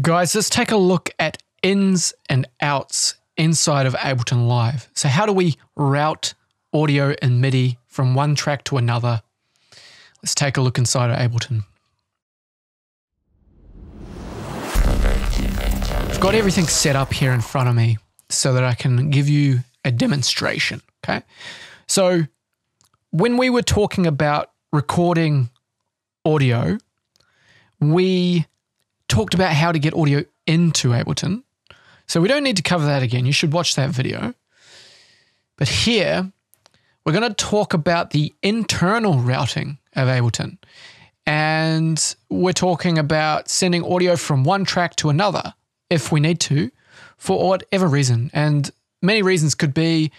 Guys, let's take a look at ins and outs inside of Ableton Live. So, how do we route audio and MIDI from one track to another? Let's take a look inside of Ableton. I've got everything set up here in front of me so that I can give you a demonstration. Okay. So, when we were talking about recording audio, we talked about how to get audio into Ableton. So we don't need to cover that again. You should watch that video. But here, we're going to talk about the internal routing of Ableton. And we're talking about sending audio from one track to another if we need to for whatever reason. And many reasons could be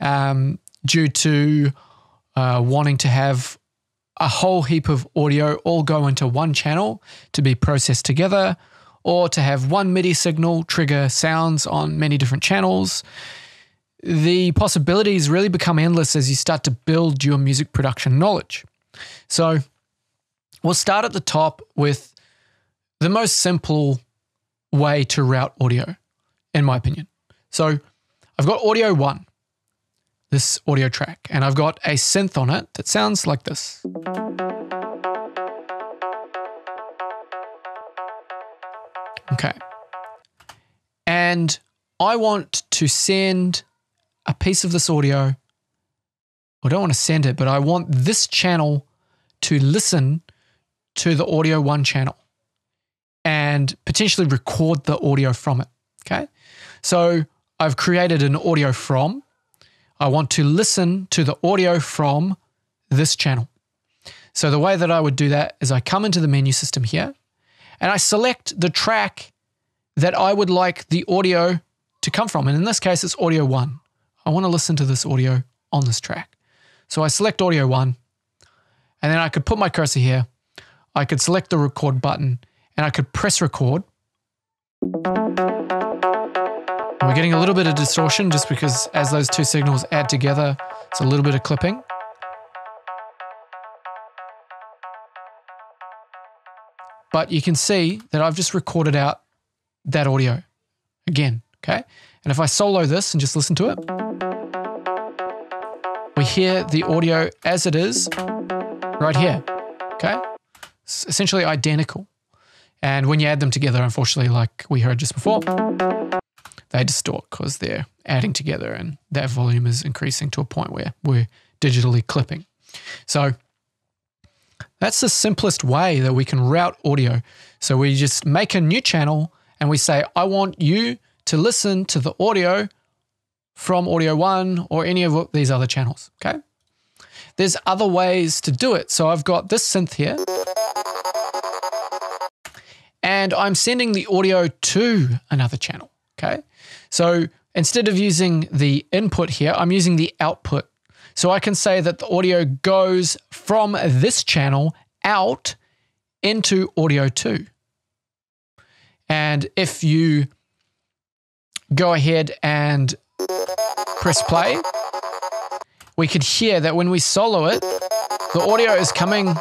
um, due to uh, wanting to have a whole heap of audio all go into one channel to be processed together, or to have one MIDI signal trigger sounds on many different channels. The possibilities really become endless as you start to build your music production knowledge. So, we'll start at the top with the most simple way to route audio, in my opinion. So, I've got audio one this audio track, and I've got a synth on it that sounds like this. Okay. And I want to send a piece of this audio. I don't want to send it, but I want this channel to listen to the audio one channel and potentially record the audio from it. Okay. So I've created an audio from I want to listen to the audio from this channel. So the way that I would do that is I come into the menu system here and I select the track that I would like the audio to come from. And in this case, it's audio one. I want to listen to this audio on this track. So I select audio one and then I could put my cursor here. I could select the record button and I could press record. We're getting a little bit of distortion just because as those two signals add together, it's a little bit of clipping. But you can see that I've just recorded out that audio again, okay? And if I solo this and just listen to it, we hear the audio as it is right here, okay? It's essentially identical. And when you add them together, unfortunately, like we heard just before, they distort because they're adding together and that volume is increasing to a point where we're digitally clipping. So that's the simplest way that we can route audio. So we just make a new channel and we say, I want you to listen to the audio from Audio One or any of these other channels. Okay. There's other ways to do it. So I've got this synth here. And I'm sending the audio to another channel. Okay. So instead of using the input here, I'm using the output. So I can say that the audio goes from this channel out into audio 2. And if you go ahead and press play, we could hear that when we solo it, the audio is coming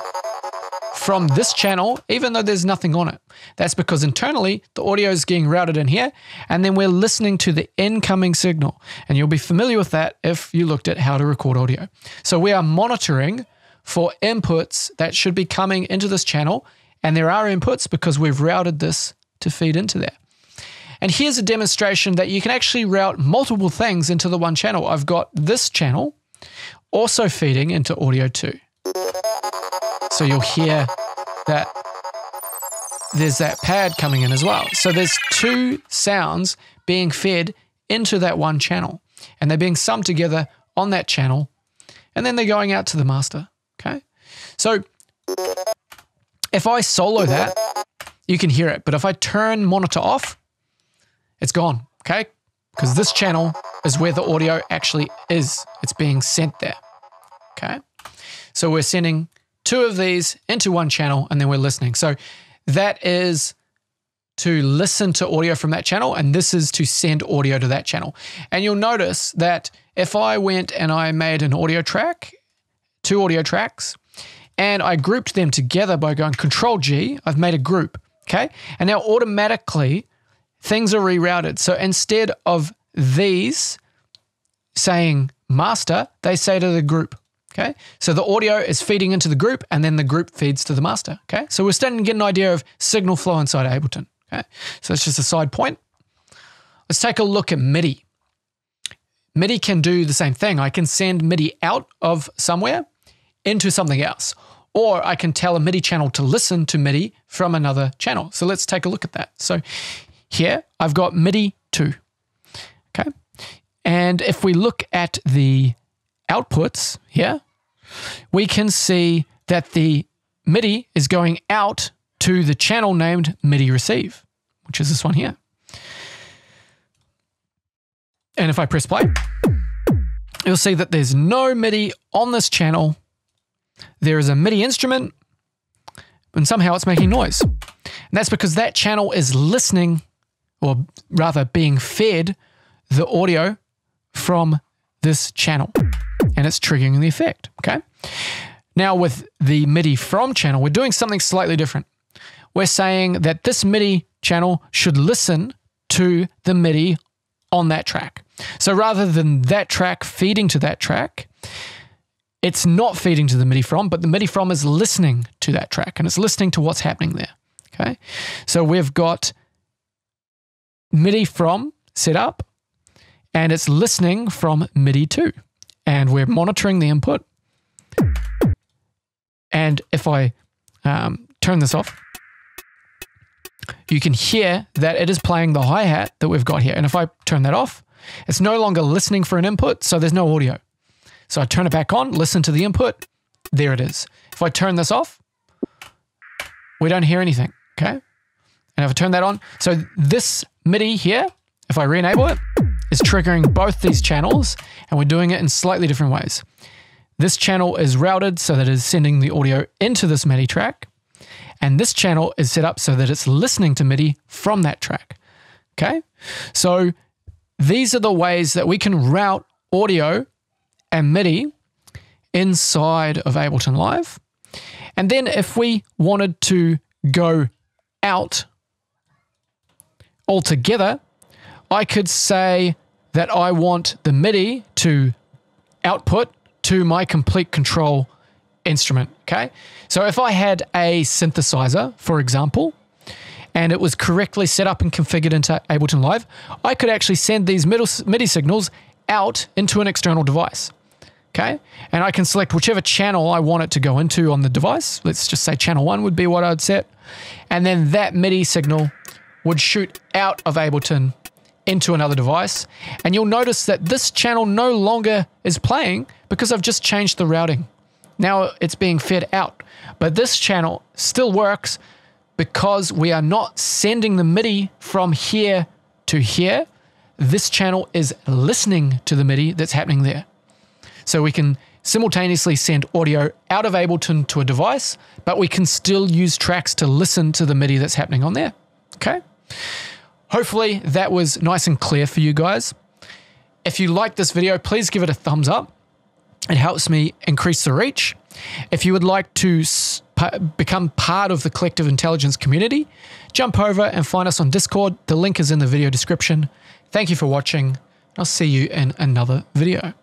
from this channel, even though there's nothing on it. That's because internally the audio is getting routed in here, and then we're listening to the incoming signal. And you'll be familiar with that if you looked at how to record audio. So we are monitoring for inputs that should be coming into this channel, and there are inputs because we've routed this to feed into there. And here's a demonstration that you can actually route multiple things into the one channel. I've got this channel also feeding into audio 2. So you'll hear that there's that pad coming in as well. So there's two sounds being fed into that one channel and they're being summed together on that channel and then they're going out to the master. Okay. So if I solo that, you can hear it. But if I turn monitor off, it's gone. Okay. Because this channel is where the audio actually is. It's being sent there. Okay. So we're sending two of these into one channel and then we're listening. So that is to listen to audio from that channel, and this is to send audio to that channel. And you'll notice that if I went and I made an audio track, two audio tracks, and I grouped them together by going Control G, I've made a group. Okay. And now automatically things are rerouted. So instead of these saying master, they say to the group. Okay. So the audio is feeding into the group and then the group feeds to the master. Okay. So we're starting to get an idea of signal flow inside Ableton. Okay. So that's just a side point. Let's take a look at MIDI. MIDI can do the same thing. I can send MIDI out of somewhere into something else, or I can tell a MIDI channel to listen to MIDI from another channel. So let's take a look at that. So here I've got MIDI 2. Okay. And if we look at the outputs here, we can see that the MIDI is going out to the channel named MIDI receive, which is this one here. And if I press play, you'll see that there's no MIDI on this channel. There is a MIDI instrument, and somehow it's making noise. And that's because that channel is listening, or rather being fed the audio from this channel, and it's triggering the effect. Okay. Now, with the MIDI from channel, we're doing something slightly different. We're saying that this MIDI channel should listen to the MIDI on that track. So rather than that track feeding to that track, it's not feeding to the MIDI from, but the MIDI from is listening to that track and it's listening to what's happening there. Okay. So we've got MIDI from set up and it's listening from MIDI to, and we're monitoring the input. And if I um, turn this off, you can hear that it is playing the hi hat that we've got here. And if I turn that off, it's no longer listening for an input, so there's no audio. So I turn it back on, listen to the input, there it is. If I turn this off, we don't hear anything, okay? And if I turn that on, so this MIDI here, if I re-enable it, is triggering both these channels, and we're doing it in slightly different ways. This channel is routed so that it is sending the audio into this MIDI track, and this channel is set up so that it's listening to MIDI from that track. Okay, so these are the ways that we can route audio and MIDI inside of Ableton Live. And then if we wanted to go out altogether, I could say that I want the MIDI to output to my Komplete Kontrol instrument. Okay. So if I had a synthesizer, for example, and it was correctly set up and configured into Ableton Live, I could actually send these MIDI signals out into an external device. Okay. And I can select whichever channel I want it to go into on the device. Let's just say channel one would be what I'd set. And then that MIDI signal would shoot out of Ableton into another device. And you'll notice that this channel no longer is playing because I've just changed the routing. Now it's being fed out. But this channel still works because we are not sending the MIDI from here to here. This channel is listening to the MIDI that's happening there. So we can simultaneously send audio out of Ableton to a device, but we can still use tracks to listen to the MIDI that's happening on there. Okay. Hopefully that was nice and clear for you guys. If you like this video, please give it a thumbs up. It helps me increase the reach. If you would like to become part of the Collective Intelligence community, jump over and find us on Discord. The link is in the video description. Thank you for watching. I'll see you in another video.